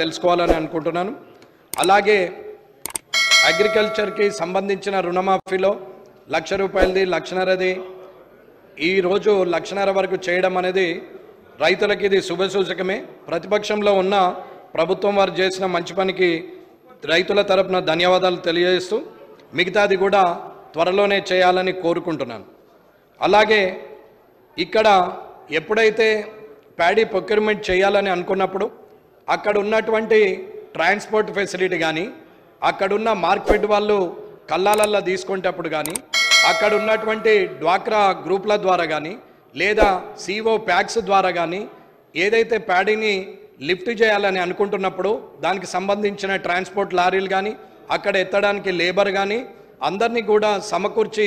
తెలుసుకోవాలని అనుకుంటున్నాను. అలాగే అగ్రికల్చర్కి సంబంధించిన రుణమాఫీలో లక్ష రూపాయలది లక్షన్నరది ఈరోజు లక్షన్నర వరకు చేయడం అనేది రైతులకి ఇది శుభసూచకమే ప్రతిపక్షంలో ఉన్న ప్రభుత్వం వారు చేసిన మంచి పనికి రైతుల తరపున ధన్యవాదాలు తెలియజేస్తూ మిగతాది కూడా త్వరలోనే చేయాలని కోరుకుంటున్నాను. అలాగే ఇక్కడ ఎప్పుడైతే ప్యాడీ ప్రొక్యూర్మెంట్ చేయాలని అనుకున్నప్పుడు అక్కడ ఉన్నటువంటి ట్రాన్స్పోర్ట్ ఫెసిలిటీ కానీ అక్కడున్న మార్కెట్ వాళ్ళు కల్లాలల్లా తీసుకునేటప్పుడు కానీ అక్కడ ఉన్నటువంటి డ్వాక్రా గ్రూప్ల ద్వారా కానీ లేదా సిఓ ప్యాక్స్ ద్వారా కానీ ఏదైతే ప్యాడీని లిఫ్ట్ చేయాలని అనుకుంటున్నప్పుడు దానికి సంబంధించిన ట్రాన్స్పోర్ట్ లారీలు కానీ అక్కడ ఎత్తడానికి లేబర్ కానీ అందరినీ కూడా సమకూర్చి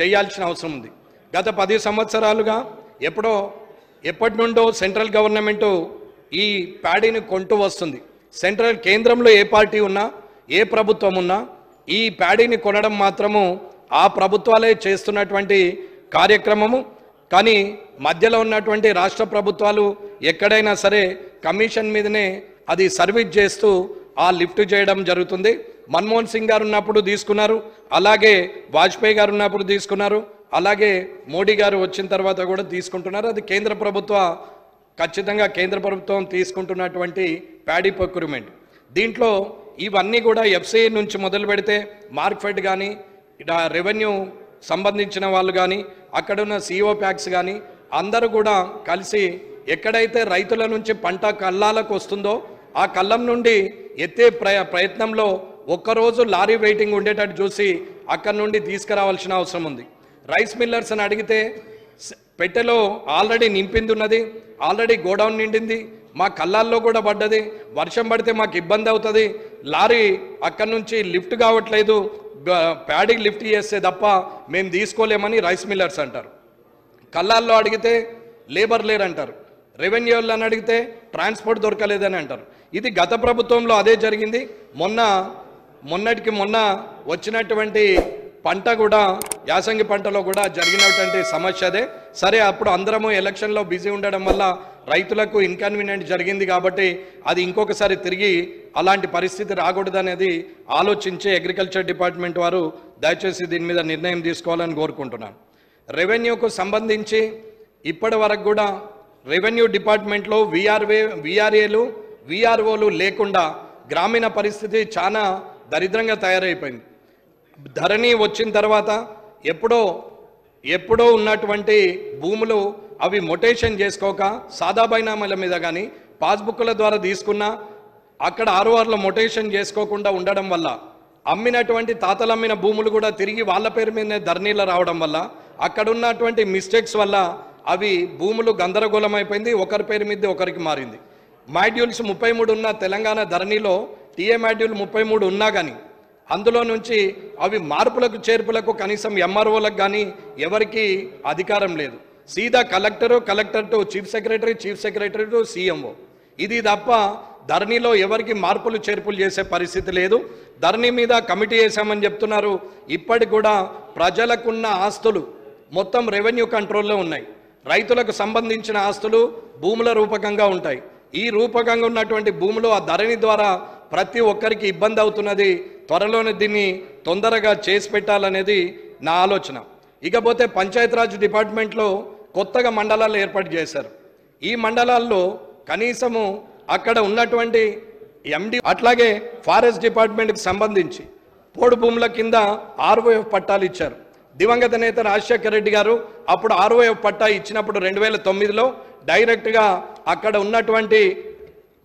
చేయాల్సిన అవసరం ఉంది. గత పది సంవత్సరాలుగా ఎప్పుడో ఎప్పటి నుండో సెంట్రల్ గవర్నమెంటు ఈ ప్యాడీని కొంటూ వస్తుంది. సెంట్రల్ కేంద్రంలో ఏ పార్టీ ఉన్నా ఏ ప్రభుత్వం ఉన్నా ఈ ప్యాడీని కొనడం మాత్రము ఆ ప్రభుత్వాలే చేస్తున్నటువంటి కార్యక్రమము. కానీ మధ్యలో ఉన్నటువంటి రాష్ట్ర ప్రభుత్వాలు ఎక్కడైనా సరే కమిషన్ మీదనే అది సర్వీస్ చేస్తూ ఆ లిఫ్ట్ చేయడం జరుగుతుంది. మన్మోహన్ సింగ్ గారు ఉన్నప్పుడు తీసుకున్నారు. అలాగే వాజ్పేయి గారు ఉన్నప్పుడు తీసుకున్నారు. అలాగే మోడీ గారు వచ్చిన తర్వాత కూడా తీసుకుంటున్నారు. అది కేంద్ర ప్రభుత్వ ఖచ్చితంగా కేంద్ర ప్రభుత్వం తీసుకుంటున్నటువంటి ప్యాడీ ప్రొక్యూర్మెంట్. దీంట్లో ఇవన్నీ కూడా ఎఫ్సిఐ నుంచి మొదలు పెడితే మార్క్ఫెడ్ కానీ ఇట రెవెన్యూ సంబంధించిన వాళ్ళు కానీ అక్కడున్న సిఓ ప్యాక్స్ కానీ అందరూ కూడా కలిసి ఎక్కడైతే రైతుల నుంచి పంట కళ్ళాలకు వస్తుందో ఆ కళ్ళం నుండి ఎత్తే ప్రయ ప్రయత్నంలో ఒక్కరోజు లారీ వెయిటింగ్ ఉండేటట్టు చూసి అక్కడి నుండి తీసుకురావాల్సిన అవసరం ఉంది. రైస్ మిల్లర్స్ అని అడిగితే పెట్టెలో ఆల్రెడీ నింపింది ఉన్నది ఆల్రెడీ గోడౌన్ నిండింది మా కళ్ళాల్లో కూడా పడ్డది వర్షం పడితే మాకు ఇబ్బంది అవుతుంది లారీ అక్కడి నుంచి లిఫ్ట్ కావట్లేదు ప్యాడీ లిఫ్ట్ చేస్తే తప్ప మేము తీసుకోలేమని రైస్ మిల్లర్స్ అంటారు. కళ్ళాల్లో అడిగితే లేబర్ లేరంటారు రెవెన్యూ అని అడిగితే ట్రాన్స్పోర్ట్ దొరకలేదని అంటారు. ఇది గత ప్రభుత్వంలో అదే జరిగింది మొన్న మొన్నటికి మొన్న వచ్చినటువంటి పంట కూడా యాసంగి పంటలో కూడా జరిగినటువంటి సమస్య అదే. సరే అప్పుడు అందరము ఎలక్షన్లో బిజీ ఉండడం వల్ల రైతులకు ఇన్కన్వీనియంట్ జరిగింది కాబట్టి అది ఇంకొకసారి తిరిగి అలాంటి పరిస్థితి రాకూడదనేది ఆలోచించే అగ్రికల్చర్ డిపార్ట్మెంట్ వారు దయచేసి దీని మీద నిర్ణయం తీసుకోవాలని కోరుకుంటున్నాను. రెవెన్యూకు సంబంధించి ఇప్పటి వరకు కూడా రెవెన్యూ డిపార్ట్మెంట్లో విఆర్వే విఆర్ఏలు విఆర్ఓలు లేకుండా గ్రామీణ పరిస్థితి చాలా దరిద్రంగా తయారైపోయింది. ధరణి వచ్చిన తర్వాత ఎప్పుడో ఎప్పుడో ఉన్నటువంటి భూములు అవి మొటేషన్ చేసుకోక సాదాబైనామాల మీద కానీ పాస్బుక్ల ద్వారా తీసుకున్నా అక్కడ ఆర్ఓఆర్లో మొటేషన్ చేసుకోకుండా ఉండడం వల్ల అమ్మినటువంటి తాతలు అమ్మిన భూములు కూడా తిరిగి వాళ్ళ పేరు మీదనే ధరణిలో రావడం వల్ల అక్కడ ఉన్నటువంటి మిస్టేక్స్ వల్ల అవి భూములు గందరగోళం అయిపోయింది ఒకరి పేరు మీద ఒకరికి మారింది. మాడ్యూల్స్ ముప్పై మూడు ఉన్న తెలంగాణ ధరణిలో టీఏ మాడ్యూల్ ముప్పై మూడు ఉన్నా కానీ అందులో నుంచి అవి మార్పులకు చేర్పులకు కనీసం ఎంఆర్ఓలకు కానీ ఎవరికి అధికారం లేదు. సీదా collector collector to chief secretary chief secretary to CMO ఇది తప్ప ధరణిలో ఎవరికి మార్పులు చేర్పులు చేసే పరిస్థితి లేదు. ధరణి మీద కమిటీ వేసామని చెప్తున్నారు. ఇప్పటికి కూడా ప్రజలకున్న ఆస్తులు మొత్తం రెవెన్యూ కంట్రోల్లో ఉన్నాయి. రైతులకు సంబంధించిన ఆస్తులు భూముల రూపకంగా ఉంటాయి. ఈ రూపకంగా ఉన్నటువంటి భూములు ఆ ధరణి ద్వారా ప్రతి ఒక్కరికి ఇబ్బంది అవుతున్నది త్వరలోనే దీన్ని తొందరగా చేసి పెట్టాలనేది నా ఆలోచన. ఇకపోతే పంచాయతీరాజ్ డిపార్ట్మెంట్లో కొత్తగా మండలాలు ఏర్పాటు చేశారు. ఈ మండలాల్లో కనీసము అక్కడ ఉన్నటువంటి ఎండి అట్లాగే ఫారెస్ట్ డిపార్ట్మెంట్కి సంబంధించి పోడు భూముల కింద ఆర్ఓఎఫ్ పట్టాలు ఇచ్చారు. దివంగత నేత రాజశేఖర రెడ్డి గారు అప్పుడు ఆర్ఓఎఫ్ పట్టా ఇచ్చినప్పుడు రెండు వేల తొమ్మిదిలో డైరెక్ట్గా అక్కడ ఉన్నటువంటి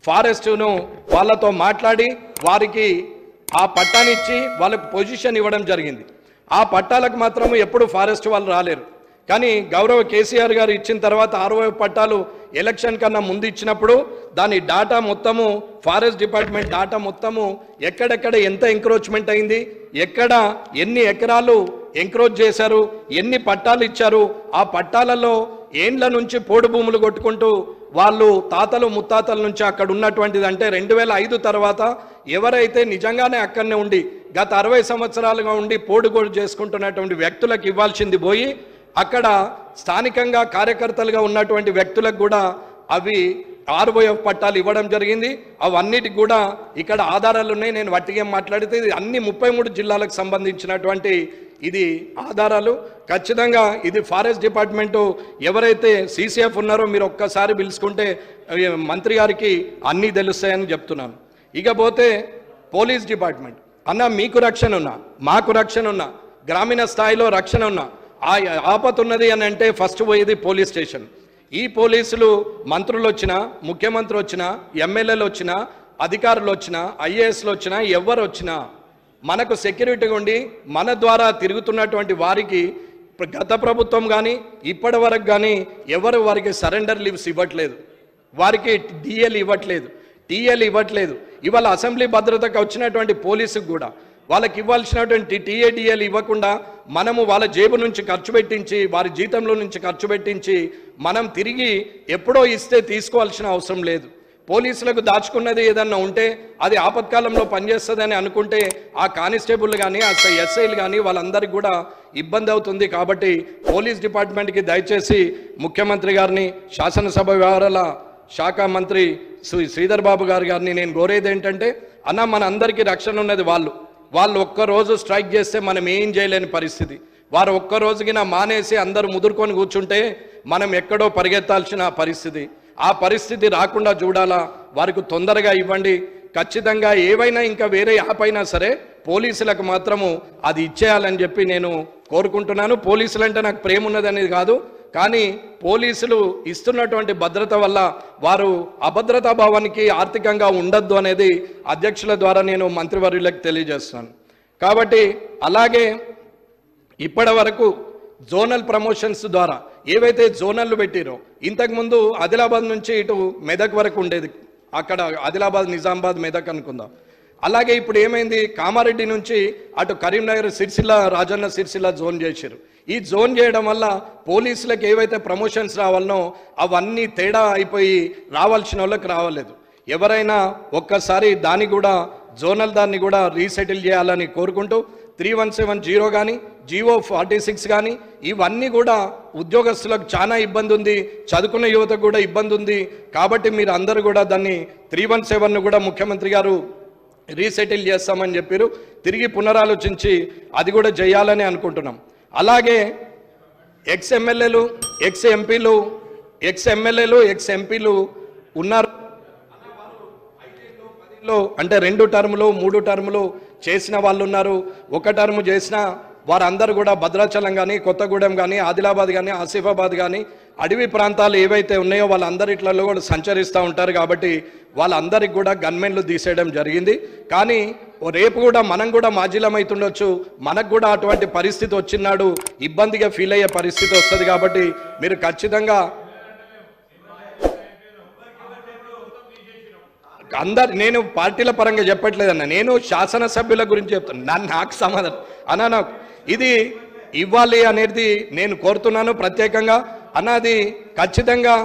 ఫారెస్ట్ను వాళ్ళతో మాట్లాడి వారికి ఆ పట్టాని ఇచ్చి వాళ్ళకు పొజిషన్ ఇవ్వడం జరిగింది. ఆ పట్టాలకు మాత్రం ఎప్పుడు ఫారెస్ట్ వాళ్ళు రాలేరు. కానీ గౌరవ కేసీఆర్ గారు ఇచ్చిన తర్వాత ఆరో పట్టాలు ఎలక్షన్ కన్నా ముందు ఇచ్చినప్పుడు దాని డాటా మొత్తము ఫారెస్ట్ డిపార్ట్మెంట్ డాటా మొత్తము ఎక్కడెక్కడ ఎంత ఎంక్రోచ్మెంట్ అయింది ఎక్కడ ఎన్ని ఎకరాలు ఎంక్రోచ్ చేశారు ఎన్ని పట్టాలు ఇచ్చారు ఆ పట్టాలలో ఏండ్ల నుంచి పోడు భూములు కొట్టుకుంటూ వాళ్ళు తాతలు ముత్తాతల నుంచి అక్కడ ఉన్నటువంటిది అంటే రెండు వేల ఐదు తర్వాత ఎవరైతే నిజంగానే అక్కడనే ఉండి గత అరవై సంవత్సరాలుగా ఉండి పోడుగోడు చేసుకుంటున్నటువంటి వ్యక్తులకు ఇవ్వాల్సింది పోయి అక్కడ స్థానికంగా కార్యకర్తలుగా ఉన్నటువంటి వ్యక్తులకు కూడా అవి ఆర్ఓఎఫ్ పట్టాలు ఇవ్వడం జరిగింది. అవన్నిటికి కూడా ఇక్కడ ఆధారాలు ఉన్నాయి. నేను వట్టిగా మాట్లాడితే ఇది అన్ని ముప్పై మూడు జిల్లాలకు సంబంధించినటువంటి ఇది ఆధారాలు. ఖచ్చితంగా ఇది ఫారెస్ట్ డిపార్ట్మెంటు. ఎవరైతే సీసీఎఫ్ ఉన్నారో మీరు ఒక్కసారి పిలుచుకుంటే మంత్రి గారికి అన్నీ తెలుస్తాయని చెప్తున్నాను. ఇకపోతే పోలీస్ డిపార్ట్మెంట్. అన్న మీకు రక్షణ ఉన్నా మాకు రక్షణ ఉన్నా గ్రామీణ స్థాయిలో రక్షణ ఉన్నా ఆ ఆపతున్నది అని అంటే ఫస్ట్ పోయేది పోలీస్ స్టేషన్. ఈ పోలీసులు మంత్రులు వచ్చినా ముఖ్యమంత్రి వచ్చినా ఎమ్మెల్యేలు వచ్చినా అధికారులు వచ్చినా ఐఏఎస్లు వచ్చినా ఎవరు వచ్చినా మనకు సెక్యూరిటీ ఉండి మన ద్వారా తిరుగుతున్నటువంటి వారికి గత ప్రభుత్వం కానీ ఇప్పటి వరకు కానీ ఎవరు వారికి సరెండర్ లీవ్స్ ఇవ్వట్లేదు. వారికి డిఎల్ ఇవ్వట్లేదు. టీఎల్ ఇవ్వట్లేదు. ఇవాళ అసెంబ్లీ భద్రతకు వచ్చినటువంటి పోలీసుకు కూడా వాళ్ళకి ఇవ్వాల్సినటువంటి టీఏడిఎల్ ఇవ్వకుండా మనము వాళ్ళ జేబు నుంచి ఖర్చు పెట్టించి వారి జీతంలో నుంచి ఖర్చు పెట్టించి మనం తిరిగి ఎప్పుడో ఇస్తే తీసుకోవాల్సిన అవసరం లేదు. పోలీసులకు దాచుకున్నది ఏదన్నా ఉంటే అది ఆపత్కాలంలో పనిచేస్తుందని అనుకుంటే ఆ కానిస్టేబుల్ కానీ ఆ ఎస్ఐలు కానీ వాళ్ళందరికీ కూడా ఇబ్బంది అవుతుంది కాబట్టి పోలీస్ డిపార్ట్మెంట్కి దయచేసి ముఖ్యమంత్రి గారిని శాసనసభ వ్యవహారాల శాఖ మంత్రి శ్రీ శ్రీధర్ బాబు గారు గారిని నేను కోరేది ఏంటంటే అన్న మన అందరికీ రక్షణ ఉన్నది వాళ్ళు. వాళ్ళు ఒక్క రోజు స్ట్రైక్ చేస్తే మనం ఏం చేయలేని పరిస్థితి. వారు ఒక్క రోజుకి నా మానేసి అందరూ ముదుర్కొని కూర్చుంటే మనం ఎక్కడో పరిగెత్తాల్సిన పరిస్థితి. ఆ పరిస్థితి రాకుండా చూడాలా? వారికి తొందరగా ఇవ్వండి. ఖచ్చితంగా ఏవైనా ఇంకా వేరే యాప్ అయినా సరే పోలీసులకు మాత్రము అది ఇచ్చేయాలని చెప్పి నేను కోరుకుంటున్నాను. పోలీసులు అంటే నాకు ప్రేమ ఉన్నదనేది కాదు. కానీ పోలీసులు ఇస్తున్నటువంటి భద్రత వల్ల వారు అభద్రతా భావానికి ఆర్థికంగా ఉండద్దు అనేది అధ్యక్షుల ద్వారా నేను మంత్రివర్యులకు తెలియజేస్తాను. కాబట్టి అలాగే ఇప్పటి వరకు జోనల్ ప్రమోషన్స్ ద్వారా ఏవైతే జోనల్లు పెట్టిరో ఇంతకుముందు ఆదిలాబాద్ నుంచి ఇటు మెదక్ వరకు ఉండేది. అక్కడ ఆదిలాబాద్ నిజామాబాద్ మెదక్ అనుకుందాం. అలాగే ఇప్పుడు ఏమైంది? కామారెడ్డి నుంచి అటు కరీంనగర్ సిరిసిల్ల రాజన్న సిరిసిల్ల జోన్ చేశారు ఈ జోన్ చేయడం వల్ల పోలీసులకు ఏవైతే ప్రమోషన్స్ రావాలనో అవన్నీ తేడా అయిపోయి రావాల్సిన వాళ్ళకి రావలేదు. ఎవరైనా ఒక్కసారి దాన్ని కూడా జోనల్ దాన్ని కూడా రీసెటిల్ చేయాలని కోరుకుంటూ త్రీ వన్ సెవెన్ జీరో కానీ జీవో ఫార్టీ సిక్స్ కానీ ఇవన్నీ కూడా ఉద్యోగస్తులకు చాలా ఇబ్బంది ఉంది చదువుకున్న యువతకు కూడా ఇబ్బంది ఉంది కాబట్టి మీరు అందరూ కూడా దాన్ని త్రీ వన్ సెవెన్ను కూడా ముఖ్యమంత్రి గారు రీసెటిల్ చేస్తామని చెప్పారు. తిరిగి పునరాలోచించి అది కూడా చేయాలని అనుకుంటున్నాం. అలాగే ఎక్స్ ఎమ్మెల్యేలు ఎక్స్ ఎంపీలు ఎక్స్ ఎమ్మెల్యేలు ఎక్స్ ఎంపీలు ఉన్నారు. లో అంటే రెండు టర్ములు మూడు టర్ములు చేసిన వాళ్ళు ఉన్నారు ఒక టర్ము చేసిన వారందరూ కూడా భద్రాచలం కానీ కొత్తగూడెం కానీ ఆదిలాబాద్ కానీ ఆసిఫాబాద్ కానీ అడవి ప్రాంతాలు ఏవైతే ఉన్నాయో వాళ్ళందరిట్లలో కూడా సంచరిస్తూ ఉంటారు కాబట్టి వాళ్ళందరికి కూడా గన్మెన్లు తీసేయడం జరిగింది. కానీ ఓ రేపు కూడా మనం కూడా మాజీలమైతుండొచ్చు. మనకు కూడా అటువంటి పరిస్థితి వచ్చినాడు. ఇబ్బందిగా ఫీల్ అయ్యే పరిస్థితి వస్తుంది కాబట్టి మీరు ఖచ్చితంగా అందరు నేను పార్టీల పరంగా చెప్పట్లేదన్న. నేను శాసనసభ్యుల గురించి చెప్తాను నన్ను నాకు సమాధానం. అన్న నాకు ఇది ఇవ్వాలి అనేది నేను కోరుతున్నాను ప్రత్యేకంగా. అన్నది ఖచ్చితంగా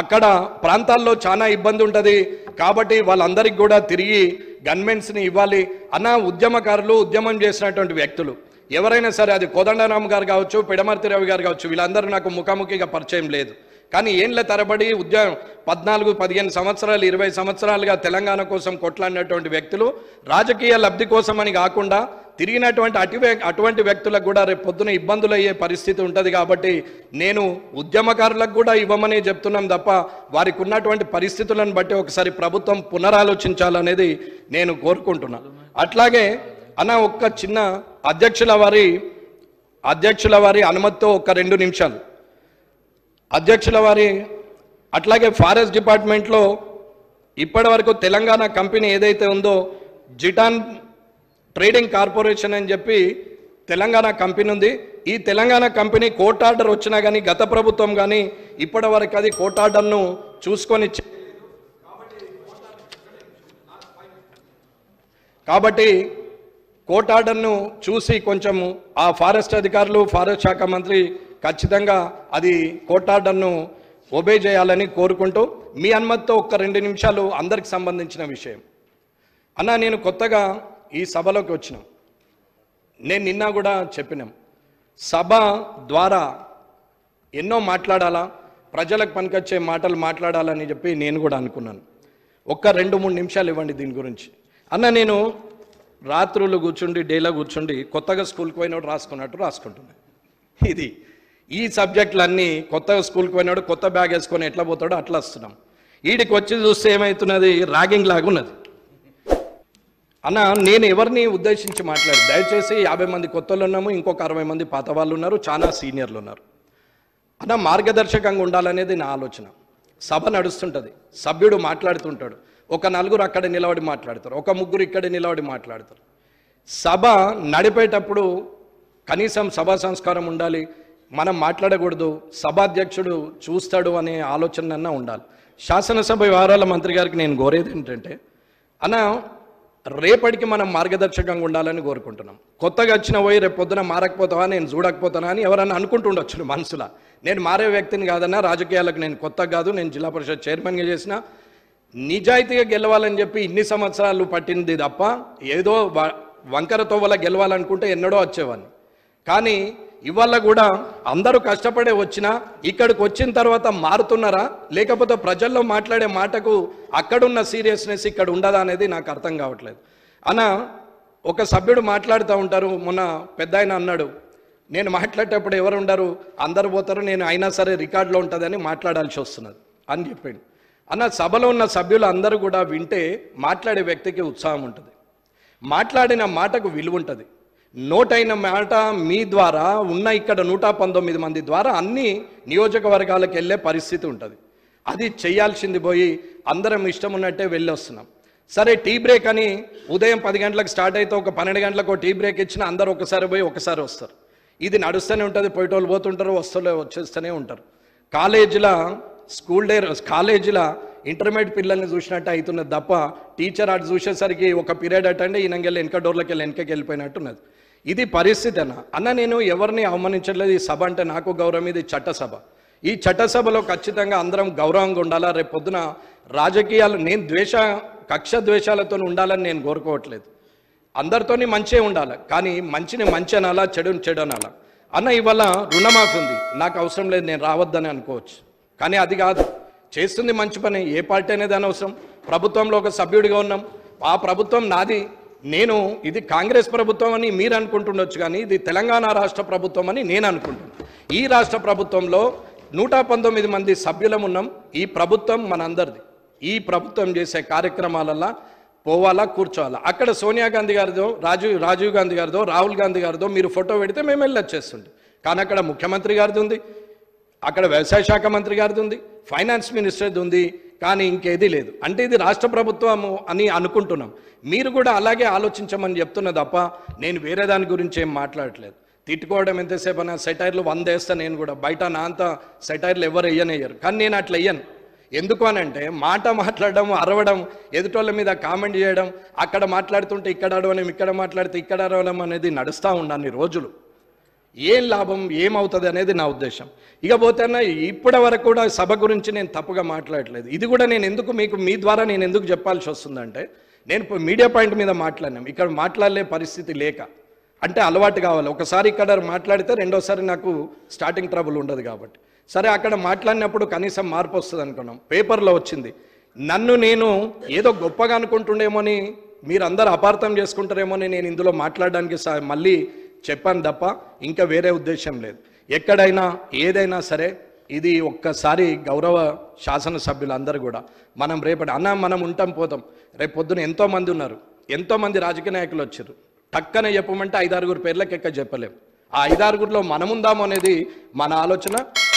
అక్కడ ప్రాంతాల్లో చాలా ఇబ్బంది ఉంటుంది. కాబట్టి వాళ్ళందరికీ కూడా తిరిగి గన్మెన్స్ని ఇవ్వాలి. అన్న ఉద్యమకారులు ఉద్యమం చేసినటువంటి వ్యక్తులు. ఎవరైనా సరే అది కోదండరామ్ గారు కావచ్చు పిడమర్తి రవి గారు కావచ్చు వీళ్ళందరూ నాకు ముఖాముఖిగా పరిచయం లేదు. కానీ ఏండ్ల తరబడి ఉద్యమం పద్నాలుగు పదిహేను సంవత్సరాలు ఇరవై సంవత్సరాలుగా తెలంగాణ కోసం కొట్లాడినటువంటి వ్యక్తులు రాజకీయ లబ్ధి కోసమని కాకుండా తిరిగినటువంటి అటు అటువంటి వ్యక్తులకు కూడా రేపు పొద్దున ఇబ్బందులు అయ్యే పరిస్థితి ఉంటుంది కాబట్టి నేను ఉద్యమకారులకు కూడా ఇవ్వమని చెప్తున్నాం తప్ప వారికి ఉన్నటువంటి పరిస్థితులను బట్టి ఒకసారి ప్రభుత్వం పునరాలోచించాలనేది నేను కోరుకుంటున్నా. అట్లాగే అన్న ఒక్క చిన్న అధ్యక్షుల వారి అధ్యక్షుల వారి అనుమతితో ఒక రెండు నిమిషాలు. అధ్యక్షుల వారి అట్లాగే ఫారెస్ట్ డిపార్ట్మెంట్లో ఇప్పటి వరకు తెలంగాణ కంపెనీ ఏదైతే ఉందో జిటాన్ ట్రేడింగ్ కార్పొరేషన్ అని చెప్పి తెలంగాణ కంపెనీ ఉంది. ఈ తెలంగాణ కంపెనీ కోర్ట్ ఆర్డర్ వచ్చినా కానీ గత ప్రభుత్వం కానీ ఇప్పటి వరకు అది కోర్ట్ ఆర్డర్ను చూసుకొని కాబట్టి కోర్ట్ ఆర్డర్ను చూసి కొంచెం ఆ ఫారెస్ట్ అధికారులు ఫారెస్ట్ శాఖ మంత్రి ఖచ్చితంగా అది కోర్ట్ ఆర్డర్ను ఒబే చేయాలని కోరుకుంటూ మీ అనుమతితో ఒక్క రెండు నిమిషాలు అందరికి సంబంధించిన విషయం. అన్న నేను కొత్తగా ఈ సభలోకి వచ్చినాం. నేను నిన్న కూడా చెప్పినాం. సభ ద్వారా ఎన్నో మాట్లాడాలా ప్రజలకు పనికొచ్చే మాటలు మాట్లాడాలని చెప్పి నేను కూడా అనుకున్నాను. ఒక్క రెండు మూడు నిమిషాలు ఇవ్వండి దీని గురించి. అన్న నేను రాత్రులు కూర్చుండి డేలో కూర్చుండి కొత్తగా స్కూల్కి పోయినోడు రాసుకున్నట్టు రాసుకుంటున్నాను ఇది ఈ సబ్జెక్టులన్నీ కొత్తగా స్కూల్కి పోయినాడు కొత్త బ్యాగ్ వేసుకొని ఎట్లా పోతాడో అట్లా వస్తున్నాం. వీడికి వచ్చి చూస్తే ఏమవుతున్నది ర్యాగింగ్ లాగా ఉన్నది అన్న నేను ఎవరిని ఉద్దేశించి మాట్లాడు దయచేసి యాభై మంది కొత్తలు ఉన్నాము ఇంకొక అరవై మంది పాత వాళ్ళు ఉన్నారు చాలా సీనియర్లు ఉన్నారు. అన్న మార్గదర్శకంగా ఉండాలనేది నా ఆలోచన. సభ నడుస్తుంటుంది. సభ్యుడు మాట్లాడుతుంటాడు. ఒక నలుగురు అక్కడ నిలబడి మాట్లాడతారు. ఒక ముగ్గురు ఇక్కడ నిలబడి మాట్లాడతారు. సభ నడిపేటప్పుడు కనీసం సభా సంస్కారం ఉండాలి. మనం మాట్లాడకూడదు. సభాధ్యక్షుడు చూస్తాడు అనే ఆలోచన ఉండాలి. శాసనసభ వ్యవహారాల మంత్రి గారికి నేను కోరేది ఏంటంటే అన్న రేపటికి మనం మార్గదర్శకంగా ఉండాలని కోరుకుంటున్నాం. కొత్తగా వచ్చిన పోయి రేపు పొద్దున మారకపోతావా నేను చూడకపోతానా అని ఎవరన్నా అనుకుంటుండొచ్చు మనసులో. నేను మారే వ్యక్తిని కాదన్నా రాజకీయాలకు నేను కొత్త కాదు నేను జిల్లా పరిషత్ చైర్మన్గా చేసిన నిజాయితీగా గెలవాలని చెప్పి ఇన్ని సంవత్సరాలు పట్టింది తప్ప ఏదో వ- వంకర తోవల గెలవాలనుకుంటే ఎన్నడో వచ్చేవాడిని కానీ ఇవాళ కూడా అందరూ కష్టపడే వచ్చినా ఇక్కడికి వచ్చిన తర్వాత మారుతున్నారా? లేకపోతే ప్రజల్లో మాట్లాడే మాటకు అక్కడున్న సీరియస్నెస్ ఇక్కడ ఉండదా అనేది నాకు అర్థం కావట్లేదు. అన్న ఒక సభ్యుడు మాట్లాడుతూ ఉంటారు మొన్న పెద్ద ఆయన అన్నాడు నేను మాట్లాడేటప్పుడు ఎవరు ఉండరు అందరు పోతారు నేను అయినా సరే రికార్డులో ఉంటుందని మాట్లాడాల్సి వస్తున్నది అని చెప్పాడు. అన్న సభలో ఉన్న సభ్యులు అందరూ కూడా వింటే మాట్లాడే వ్యక్తికి ఉత్సాహం ఉంటుంది. మాట్లాడిన మాటకు విలువ ఉంటుంది. నోటైన మాట మీ ద్వారా ఉన్న ఇక్కడ నూట పంతొమ్మిది మంది ద్వారా అన్ని నియోజకవర్గాలకు వెళ్ళే పరిస్థితి ఉంటుంది. అది చేయాల్సింది పోయి అందరం ఇష్టం ఉన్నట్టే వెళ్ళి వస్తున్నాం సరే టీ బ్రేక్ అని ఉదయం పది గంటలకు స్టార్ట్ అయితే ఒక పన్నెండు గంటలకు టీ బ్రేక్ ఇచ్చిన అందరూ ఒకసారి పోయి ఒకసారి వస్తారు. ఇది నడుస్తూనే ఉంటుంది పోయేటోళ్ళు పోతుంటారు వస్తూనే వచ్చేస్తూనే ఉంటారు. కాలేజీల స్కూల్ డే కాలేజీల ఇంటర్మీడియట్ పిల్లల్ని చూసినట్టు అవుతున్నది తప్ప టీచర్ అటు చూసేసరికి ఒక పీరియడ్ అటండి ఈయనకెళ్ళి వెనక డోర్లకి వెళ్ళి వెనకకి వెళ్ళిపోయినట్టున్నది ఇది పరిస్థితి అన్న అన్న నేను ఎవరిని అవమానించట్లేదు. ఈ సభ అంటే నాకు గౌరవం ఇది చట్టసభ. ఈ చట్టసభలో ఖచ్చితంగా అందరం గౌరవంగా ఉండాలా? రేపు పొద్దున రాజకీయాలు నేను ద్వేష కక్ష ద్వేషాలతో ఉండాలని నేను కోరుకోవట్లేదు. అందరితోని మంచే ఉండాలి కానీ మంచిని మంచి అనాలా చెడుని చెడు అనాలా? అన్న ఇవాళ రుణమాఫీ ఉంది. నాకు అవసరం లేదు నేను రావద్దని అనుకోవచ్చు. కానీ అది కాదు. చేస్తుంది మంచి పని ఏ పార్టీ అనేది అనవసరం. ప్రభుత్వంలో ఒక సభ్యుడిగా ఉన్నాం. ఆ ప్రభుత్వం నాది. నేను ఇది కాంగ్రెస్ ప్రభుత్వం అని మీరు అనుకుంటుండొచ్చు కానీ ఇది తెలంగాణ రాష్ట్ర ప్రభుత్వం అని నేను అనుకుంటున్నాను ఈ రాష్ట్ర ప్రభుత్వంలో నూట పంతొమ్మిది మంది సభ్యులం ఉన్నాం. ఈ ప్రభుత్వం మనందరిది. ఈ ప్రభుత్వం చేసే కార్యక్రమాలల్లో పోవాలా కూర్చోవాలా? అక్కడ సోనియా గాంధీ గారిదో రాజీవ్ రాజీవ్ గాంధీ గారిదో రాహుల్ గాంధీ గారిదో మీరు ఫోటో పెడితే మేము వెళ్ళి వచ్చేస్తుండే కానీ అక్కడ ముఖ్యమంత్రి గారిది ఉంది. అక్కడ వ్యవసాయ శాఖ మంత్రి గారిది ఉంది. ఫైనాన్స్ మినిస్టర్ది ఉంది. కానీ ఇంకేది లేదు. అంటే ఇది రాష్ట్ర ప్రభుత్వము అని అనుకుంటున్నాం. మీరు కూడా అలాగే ఆలోచించమని చెప్తున్నా తప్ప నేను వేరే దాని గురించి ఏం మాట్లాడట్లేదు. తిట్టుకోవడం ఎంతసేపు అన్నా సెటైర్లు వంద వేస్తా నేను కూడా. బయట నా అంత సెటైర్లు ఎవరు వేయనయ్యారు కానీ నేను అట్లా వేయను ఎందుకు అని అంటే మాట మాట్లాడడం అరవడం ఎదుటోళ్ళ మీద కామెంట్ చేయడం అక్కడ మాట్లాడుతుంటే ఇక్కడ అడవడం ఇక్కడ మాట్లాడితే ఇక్కడ అరవడం అనేది నడుస్తూ ఉండాలి రోజులు. ఏం లాభం ఏమవుతుంది అనేది నా ఉద్దేశం. ఇక పోతేనా ఇప్పటి వరకు కూడా సభ గురించి నేను తప్పుగా మాట్లాడలేదు. ఇది కూడా నేను ఎందుకు మీకు మీ ద్వారా నేను ఎందుకు చెప్పాల్సి వస్తుందంటే నేను మీడియా పాయింట్ మీద మాట్లాడినాం. ఇక్కడ మాట్లాడలే పరిస్థితి లేక. అంటే అలవాటు కావాలి. ఒకసారి ఇక్కడ మాట్లాడితే రెండోసారి నాకు స్టార్టింగ్ ట్రబుల్ ఉండదు కాబట్టి. సరే అక్కడ మాట్లాడినప్పుడు కనీసం మార్పు వస్తుంది అనుకున్నాం. పేపర్లో వచ్చింది. నన్ను నేను ఏదో గొప్పగా అనుకుంటుండేమో అని మీరందరూ అపార్థం చేసుకుంటారేమో అని నేను ఇందులో మాట్లాడడానికి సార్ మళ్ళీ చెప్పాను తప్ప ఇంకా వేరే ఉద్దేశం లేదు. ఎక్కడైనా ఏదైనా సరే ఇది ఒక్కసారి గౌరవ శాసనసభ్యులందరూ కూడా మనం రేపటి అన్న మనం ఉంటాం పోతాం. రేపు పొద్దున ఎంతోమంది ఉన్నారు. ఎంతోమంది రాజకీయ నాయకులు వచ్చారు. టక్కన చెప్పమంటే ఐదారుగురు పేర్లకి ఎక్క చెప్పలేం. ఆ ఐదారుగురిలో మనం ఉందాము అనేది మన ఆలోచన.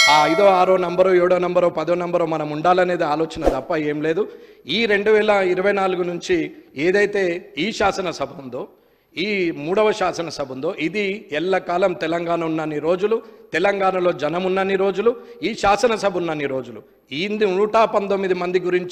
ఆ ఐదో ఆరో నంబరో ఏడో నంబరో పదో నంబరో మనం ఉండాలనేది ఆలోచన తప్ప ఏం లేదు. ఈ రెండు వేల ఇరవై నాలుగు నుంచి ఏదైతే ఈ శాసనసభ ఉందో ఈ మూడవ శాసనసభ ఉందో ఇది ఎల్లకాలం తెలంగాణ ఉన్నన్ని రోజులు తెలంగాణలో జనం ఉన్నన్ని రోజులు ఈ శాసనసభ ఉన్నన్ని రోజులు. ఈ నూట పంతొమ్మిది మంది గురించి